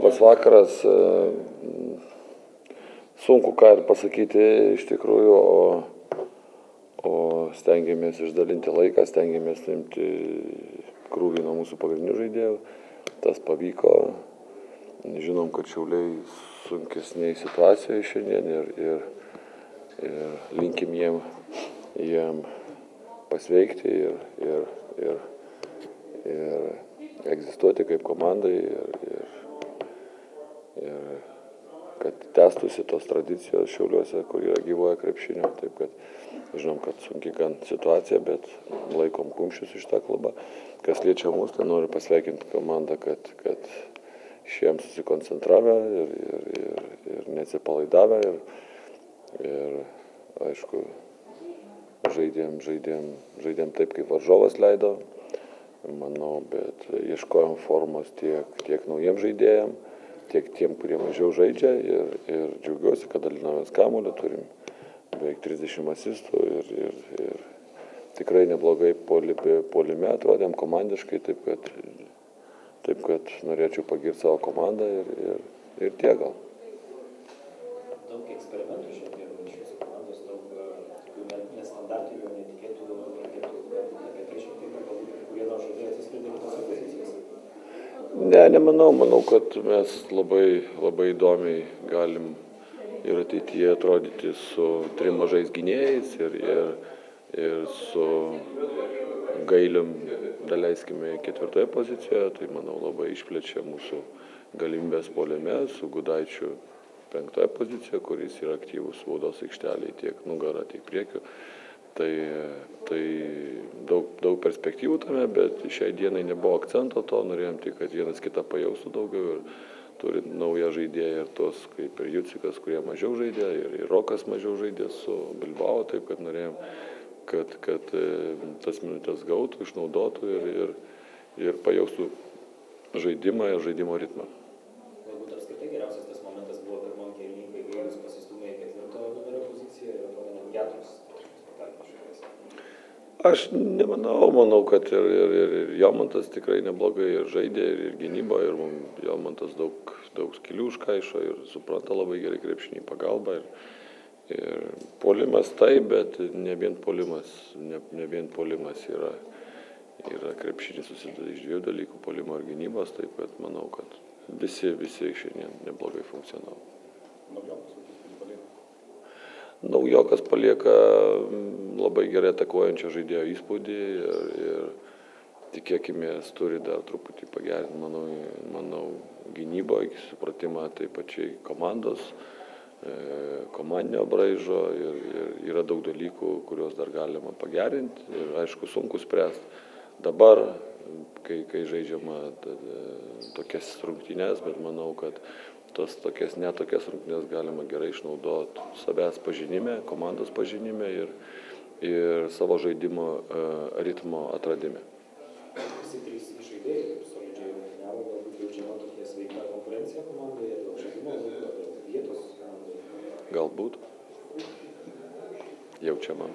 geras vakaras. e, Sunku ką ir pasakyti iš tikrųjų, o, o stengiamės išdalinti laiką, stengiamės imti krūvį nuo mūsų pagrindinių žaidėjų. Tas pavyko. Žinom, kad šiauliai sunkesniai situacijoje šiandien ir, ir, ir linkim jiem, jiem pasveikti ir, ir, ir, ir egzistuoti kaip komandai ir, ir, ir kad tęstųsi tos tradicijos šiauliuose, kur yra gyvoja krepšinio. Taip kad žinom, kad sunki gan situacija, bet laikom kumščius iš tą klubą. Kas liečia mus, tai noriu pasveikinti komandą, kad, kad šiem susikoncentravę ir, ir, ir, ir neatsipalaidavę. Ir, ir aišku, žaidėm, žaidėm, žaidėm taip, kaip varžovas leido, manau, bet ieškojom formos tiek, tiek naujiem žaidėjim, tiek tiem, kurie mažiau žaidžia. Ir, ir džiaugiuosi, kad dalinamės kamuolį, turim beveik 30 asistų ir, ir, ir tikrai neblogai polime atrodėm komandiškai, taip kad Taip kad norėčiau pagirti savo komandą ir, ir, ir tiek gal. Daug eksperimentų šiandien iš jūsų komandos, daug tokių nestandartinių, netikėtų raketų. Apie tai šiek tiek galbūt kurie nors žaidėjai atsiskleidė kitose pozicijose. Ne, nemanau, manau, kad mes labai, labai įdomiai galim ir ateityje atrodyti su trim mažais gynėjais ir, ir, ir su gailium daleiskime ketvirtoje pozicijoje, tai manau labai išplečia mūsų galimybės polime su Gudaičiu penktoje pozicijoje, kuris yra aktyvus spaudos aikštelėje tiek nugarą, tiek priekiu. Tai, tai daug, daug perspektyvų tame, bet šiai dienai nebuvo akcento to, norėjom tik, kad vienas kitą pajaustų daugiau ir turint naują žaidėją ir tos kaip ir Jucikas, kurie mažiau žaidė, ir, ir Rokas mažiau žaidė su Bilbao, taip kad norėjom kad, kad e, tas minutės gautų, išnaudotų ir, ir, ir pajaustų žaidimą ir žaidimo ritmą. Galbūt apskritai geriausias tas momentas buvo pirmam kėlinį, kai Gailius pasistumė į ketvirto numerio poziciją ir atrodo net keturis Aš nemanau, manau, kad ir, ir, ir, ir Jomantas tikrai neblogai ir žaidė, ir, ir gynyba, ir Jomantas daug, daug skilių užkaišo ir supranta labai gerai krepšinį pagalbą. Ir, Ir polimas taip, bet ne vien polimas, ne, ne vien polimas yra, yra krepšinis susideda iš dviejų dalykų - polimo ir gynybos, taip kad manau, kad visi, visi šiandien neblogai funkcionavo. Naujokas palieka labai gerai atakuojančio žaidėjo įspūdį ir, ir tikėkime, turi dar truputį pagerinti, manau, manau gynybo, supratimą taip pačiai komandos E, komandinio braižo ir, ir yra daug dalykų, kuriuos dar galima pagerinti ir aišku sunku spręsti. Dabar, kai, kai žaidžiama tada, tokias rungtynės, bet manau, kad tos tokias netokias rungtynės galima gerai išnaudoti savęs pažinime, komandos pažinime ir, ir savo žaidimo uh, ritmo atradime. Visi trys žaidėjai solidžiai rungtyniavo, galbūt jaučiama tokia sveika konkurencija komandoje, dėl žaidimo, vietos galbūt jaučiama.